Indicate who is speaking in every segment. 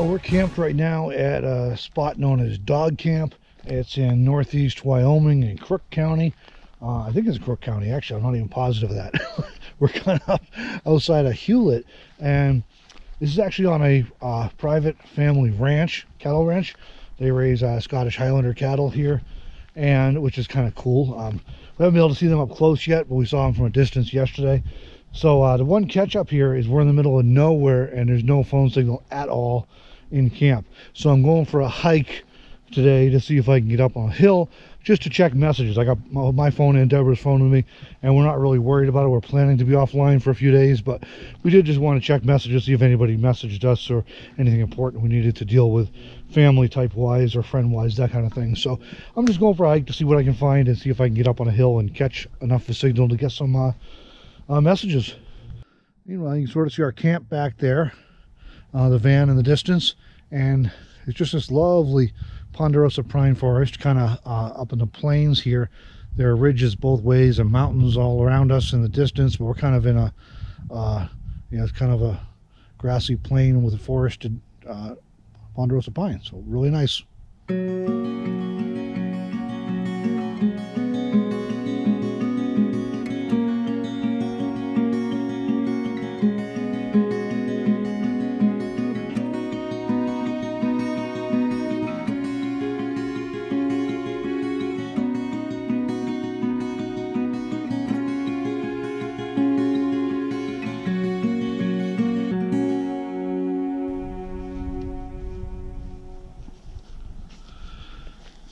Speaker 1: So we're camped right now at a spot known as Dog Camp. It's in northeast Wyoming in Crook County. Uh, I think it's Crook County, actually. I'm not even positive of that. we're kind of outside of Hulett, and this is actually on a uh, private family ranch, cattle ranch. They raise uh, Scottish Highlander cattle here, and which is kind of cool. Um, we haven't been able to see them up close yet, but we saw them from a distance yesterday. So uh, the one catch up here is we're in the middle of nowhere and there's no phone signal at all in camp. So I'm going for a hike today to see if I can get up on a hill just to check messages. I got my phone and Debra's phone with me and we're not really worried about it. We're planning to be offline for a few days, but we did just want to check messages, see if anybody messaged us or anything important we needed to deal with family type wise or friend wise, that kind of thing. So I'm just going for a hike to see what I can find and see if I can get up on a hill and catch enough of a signal to get some uh, uh, messages. Meanwhile, you can sort of see our camp back there, uh, the van in the distance, and it's just this lovely ponderosa pine forest kind of uh, up in the plains here. There are ridges both ways and mountains all around us in the distance, but we're kind of in a, uh, you know, it's kind of a grassy plain with a forested uh, ponderosa pine. So really nice.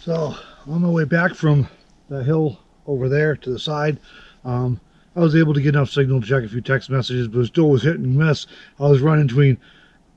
Speaker 1: So on my way back from the hill over there to the side, um, I was able to get enough signal to check a few text messages, but it still was hit and miss. I was running between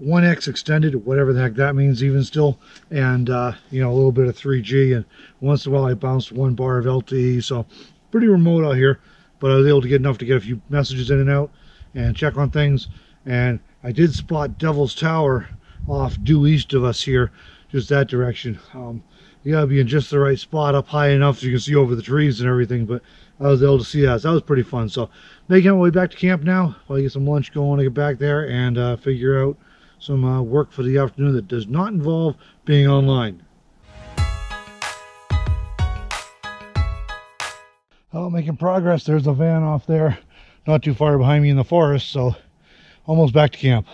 Speaker 1: 1x extended, whatever the heck that means even still, and uh, you know, a little bit of 3G, and once in a while I bounced one bar of LTE, so pretty remote out here, but I was able to get enough to get a few messages in and out and check on things, and I did spot Devil's Tower off due east of us here, just that direction. Um, you gotta be in just the right spot up high enough so you can see over the trees and everything but I was able to see that. So that was pretty fun. So making my way back to camp now I get some lunch going to get back there and uh, figure out some uh, work for the afternoon that does not involve being online. Oh making progress. There's a van off there not too far behind me in the forest so almost back to camp